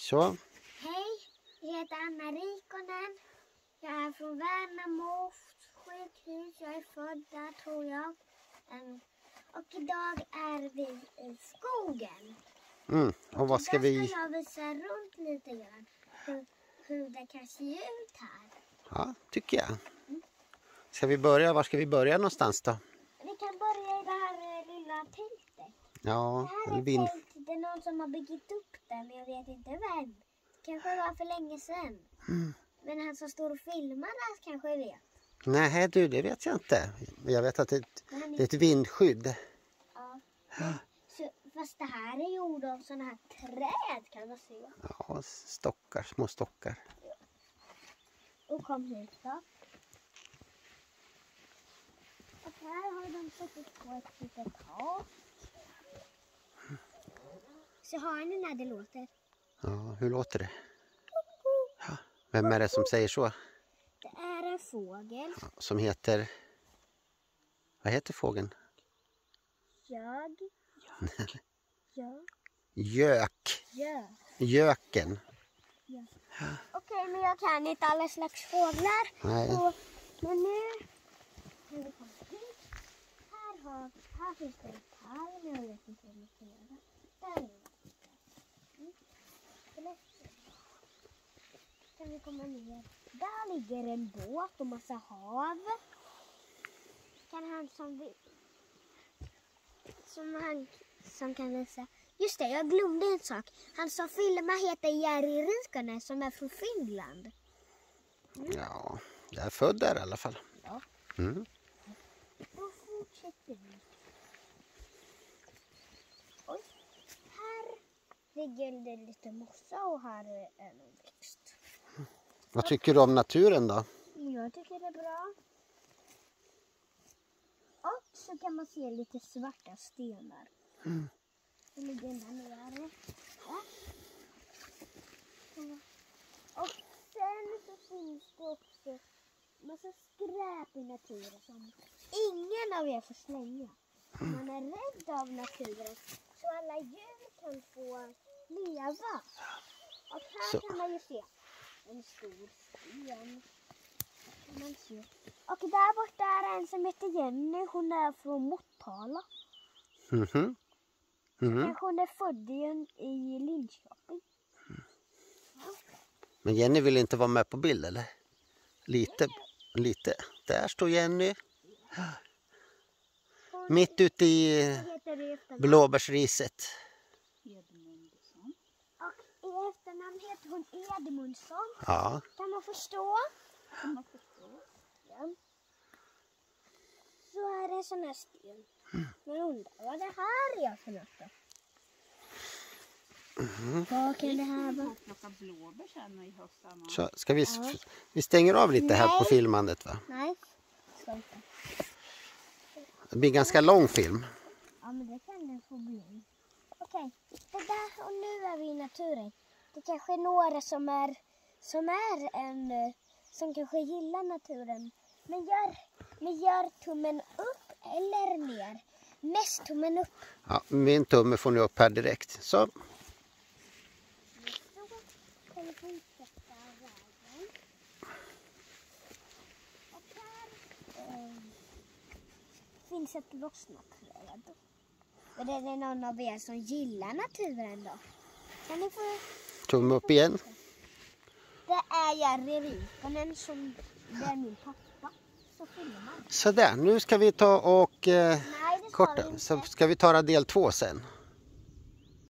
Så, Hej, jag heter Anna Rikonen. Jag är från Värnamo sjukhus. Jag är född där tror jag. Em, Och idag är vi i skogen. mm. och vad ska Där vi... ska jag visa runt lite grann hur, hur det kan se ut här. Ja, tycker jag. Ska vi börja? Var ska vi börja någonstans då? Vi kan börja i det här eh, lilla tältet. Det Ja, här är vind... tält. Det någon som har byggt upp det men jag vet inte vem. Kanske var för länge sedan. Mm. Men han som står och filmar där kanske vet. Nej du, det vet jag inte. Jag vet att det är det är ett vindskydd. Ja. Men, så, fast det här är gjort av sådana här träd kan man se. Ja, stockar, små stockar. Och kom hit då. Och här har de suttit på ett litet tak. Så hör ni när det låter? Ja, hur låter det? Ja, vem är det som säger så? Det är en fågel. Som heter... Vad heter fågeln? Jag. Jag. Jag. Göken. Okej, men jag kan inte alla slags fåglar. Nej. Så, men nu... Här, har, här finns det en palm om ni ser det. Där är det. Mm. Eller? Kan vi komma ner? Där ligger en båt och massa hav. Kan han som vi... Som han som kan visa. Just det, jag glömde en sak. Han som filmar heter Jari Rikonen som är från Finland. Ja, jag är född där i alla fall. Ja. Mm. Då fortsätter vi. Oj. Här ligger det lite mossa och här är någon växt. Vad tycker du om naturen då? Jag tycker det är bra. Och så kan man se lite svarta stenar. Det ligger där nere. Och sen så finns det också massa skräp i naturen som ingen av er får slänga. Man är rädd av naturen så alla djur kan få leva. Och här Så. kan man ju se en stor sten. Man se. Och där borta är en som heter Jenny. Hon är från Motala. Mhm. Mhm. Hon är född i, en, i Linköping. Men Jenny vill inte vara med på bild eller? Lite, lite. Där står Jenny. Mitt ute i blåbärsriset. Och i efternamn heter hon Edmundsson. Ja, Kan man förstå? Kan man förstå? Ja. Så är det en sån här sten. Men undrar vad det här är för något då? Vad kan det här vara? Plocka blåbär sen i höst. Så ska vi, vi stänger av lite här på Nej. filmandet va? Nej. Det blir en ganska lång film. Ja, men det kan det få bli. Okej, det där och nu är vi i naturen. Det kanske är några som är, som är en, som kanske gillar naturen. Men gör, men gör tummen upp eller ner. Mest tummen upp. Ja, min tumme får ni upp här direkt. Så, finns ett lossnat träd. Och det är någon av er som gillar naturen då. Kan ni få... tumme upp igen. Det är Jerry Rikonen som... Det är min pappa filmar. Sådär, nu ska vi ta och eh, Nej, korta. Så ska vi ta del två sen.